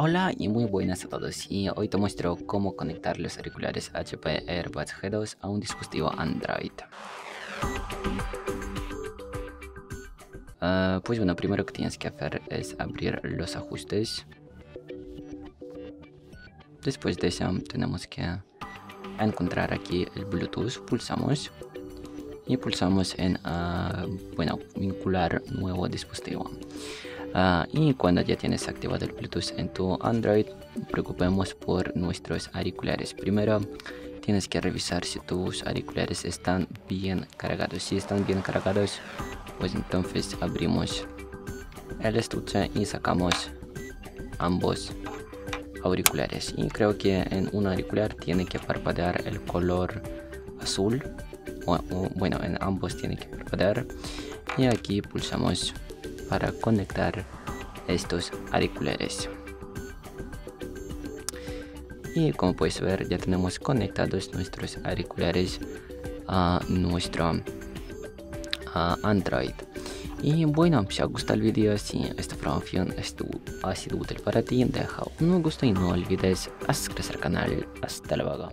Hola y muy buenas a todos y hoy te muestro cómo conectar los auriculares HP AirPods G2 a un dispositivo Android. Ah, pues bueno, primero que tienes que hacer es abrir los ajustes. Después de eso tenemos que encontrar aquí el Bluetooth, pulsamos y pulsamos en ah, bueno, vincular nuevo dispositivo. Ah, y cuando ya tienes activado el Bluetooth en tu Android, preocupemos por nuestros auriculares. Primero tienes que revisar si tus auriculares están bien cargados. Si están bien cargados, pues entonces abrimos el estuche y sacamos ambos auriculares. Y creo que en un auricular tiene que parpadear el color azul. bueno, en ambos tiene que parpadear. Y aquí pulsamos para conectar estos auriculares. Y como puedes ver ya tenemos conectados nuestros auriculares a nuestro Android. Y bueno si os gusta el vídeo si esta información ha sido útil para ti deja un me gusta y no olvides suscribirte al canal. Hasta luego